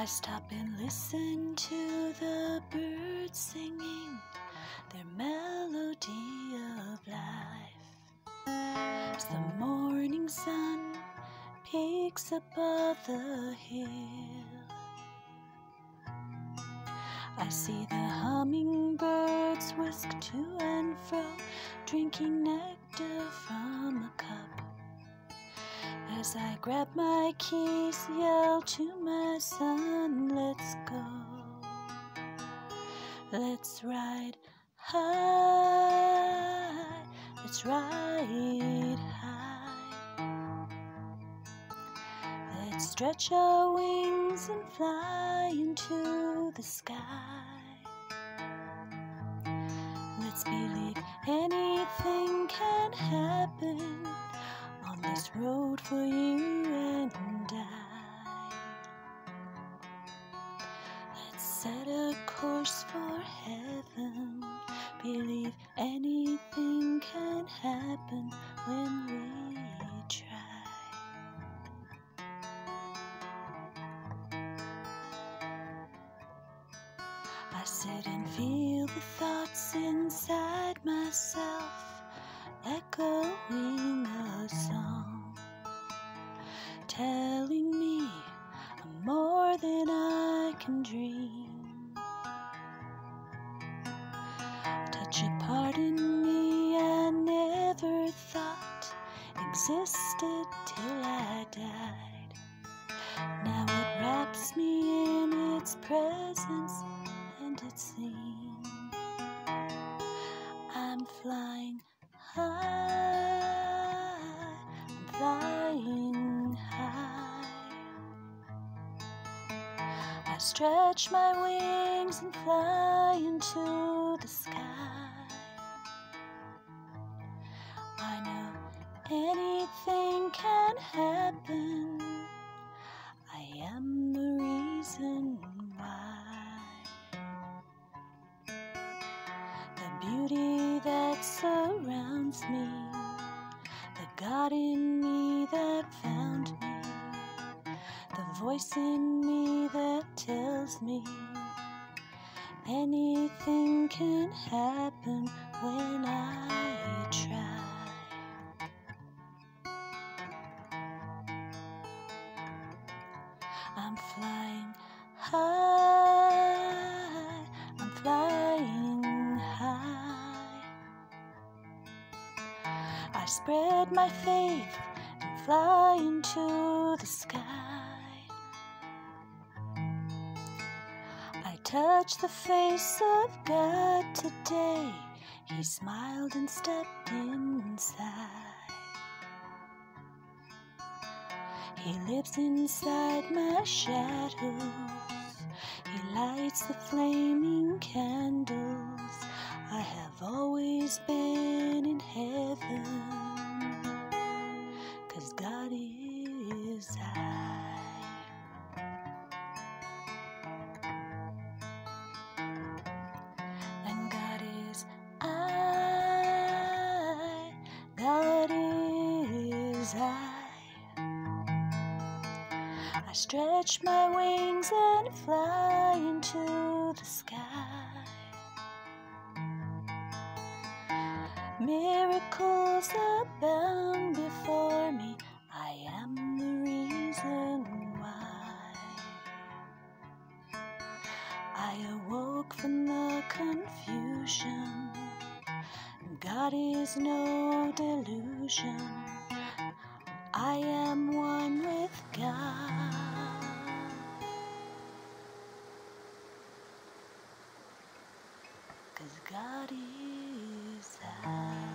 I stop and listen to the birds singing their melody of life. As the morning sun peaks above the hill, I see the hummingbirds whisk to and fro, drinking nectar from. As I grab my keys, yell to my son, let's go. Let's ride high, let's ride high. Let's stretch our wings and fly into the sky. Let's believe for you and I. Let's set a course for heaven. Believe anything can happen when we try. I sit and feel the thoughts inside myself echoing can dream. Touch a part in me I never thought existed till I died. Now it wraps me in its presence and it seems stretch my wings and fly into the sky. I know anything can happen. I am the reason why. The beauty that surrounds me, the God in me that found me, voice in me that tells me anything can happen when I try. I'm flying high, I'm flying high. I spread my faith and fly into the sky. Touch the face of God today. He smiled and stepped inside. He lives inside my shadows. He lights the flaming candles. I have always been in heaven. Is I. I stretch my wings and fly into the sky. Miracles abound before me. I am the reason why. I awoke from the confusion. God is no delusion. I am one with God. Cause God is high.